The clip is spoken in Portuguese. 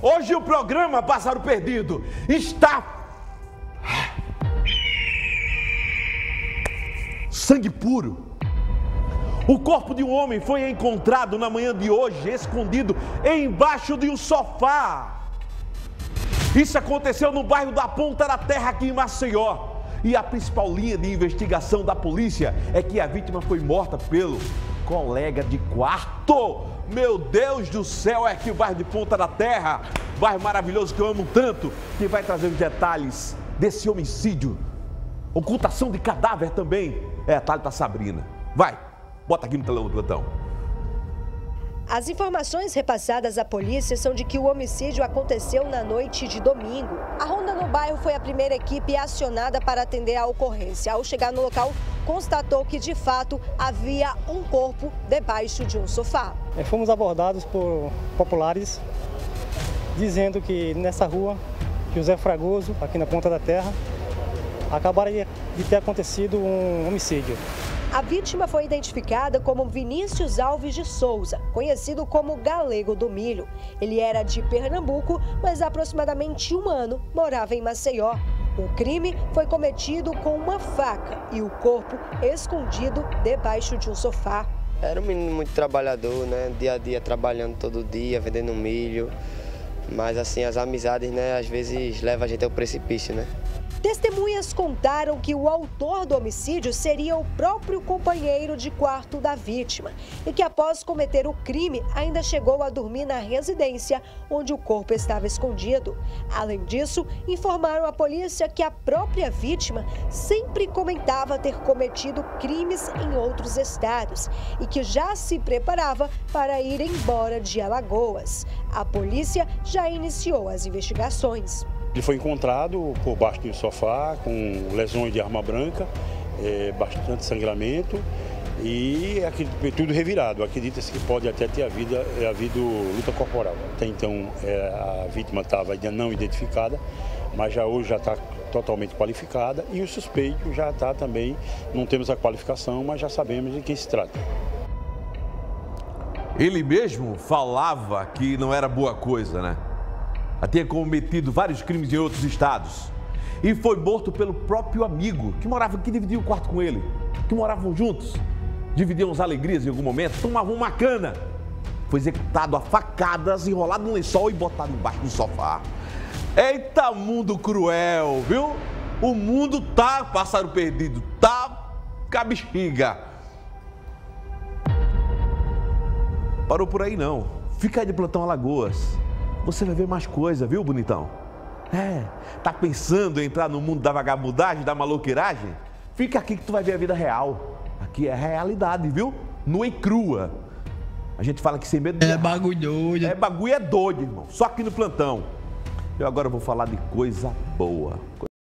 Hoje o programa Pássaro Perdido está. Sangue puro. O corpo de um homem foi encontrado na manhã de hoje, escondido embaixo de um sofá. Isso aconteceu no bairro da Ponta da Terra, aqui em Maceió. E a principal linha de investigação da polícia é que a vítima foi morta pelo colega de quarto. Meu Deus do céu, é aqui o bairro de Ponta da Terra, bairro maravilhoso que eu amo tanto, que vai trazer os detalhes desse homicídio. Ocultação de cadáver também. É a Thalita Sabrina. Vai, bota aqui no telão do plantão. As informações repassadas à polícia são de que o homicídio aconteceu na noite de domingo. A ronda no bairro foi a primeira equipe acionada para atender a ocorrência. Ao chegar no local, constatou que de fato havia um corpo debaixo de um sofá. É, fomos abordados por populares dizendo que nessa rua, José Fragoso, aqui na Ponta da Terra, acabaria de ter acontecido um homicídio. A vítima foi identificada como Vinícius Alves de Souza, conhecido como Galego do Milho. Ele era de Pernambuco, mas há aproximadamente um ano morava em Maceió. O crime foi cometido com uma faca e o corpo escondido debaixo de um sofá. Era um menino muito trabalhador, né? Dia a dia trabalhando todo dia, vendendo milho. Mas assim, as amizades, né, às vezes levam a gente ao precipício, né? Testemunhas contaram que o autor do homicídio seria o próprio companheiro de quarto da vítima e que, após cometer o crime, ainda chegou a dormir na residência onde o corpo estava escondido. Além disso, informaram à polícia que a própria vítima sempre comentava ter cometido crimes em outros estados e que já se preparava para ir embora de Alagoas. A polícia já iniciou as investigações. Ele foi encontrado por baixo de um sofá com lesões de arma branca, é, bastante sangramento e tudo revirado. Acredita-se que pode até ter havido, é, havido luta corporal. Até então é, a vítima estava ainda não identificada, mas já hoje já está totalmente qualificada e o suspeito já está também, não temos a qualificação, mas já sabemos de quem se trata. Ele mesmo falava que não era boa coisa, né? Tinha cometido vários crimes em outros estados e foi morto pelo próprio amigo que morava, que dividia o quarto com ele, que moravam juntos, dividiam as alegrias em algum momento, tomavam uma cana. Foi executado a facadas, enrolado no lençol e botado embaixo do sofá. Eita mundo cruel, viu? O mundo tá pássaro perdido, tá cabexiga. Parou por aí não. Fica aí de plantão Alagoas você vai ver mais coisa, viu, bonitão? É, tá pensando em entrar no mundo da vagabundagem, da maloqueiragem? Fica aqui que tu vai ver a vida real. Aqui é realidade, viu? Nua e crua. A gente fala que sem medo. É bagulho doido. É bagulho é doido, irmão. Só aqui no plantão. Eu agora vou falar de coisa boa.